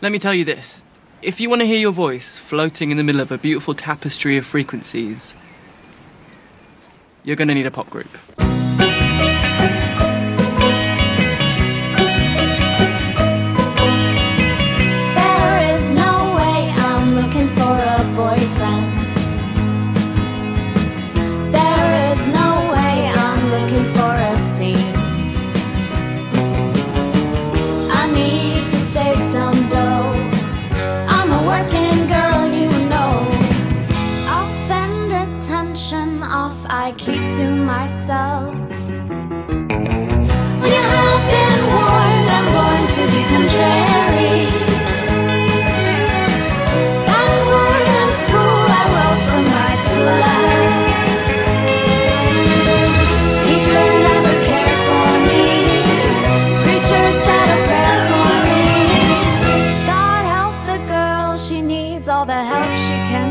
Let me tell you this. If you want to hear your voice floating in the middle of a beautiful tapestry of frequencies, you're going to need a pop group. Off, I keep to myself. Well, you have been warned, I'm born to be contrary. Backward in school, I from right to left. Teacher never cared for me. Preacher said a prayer for me. God help the girl, she needs all the help she can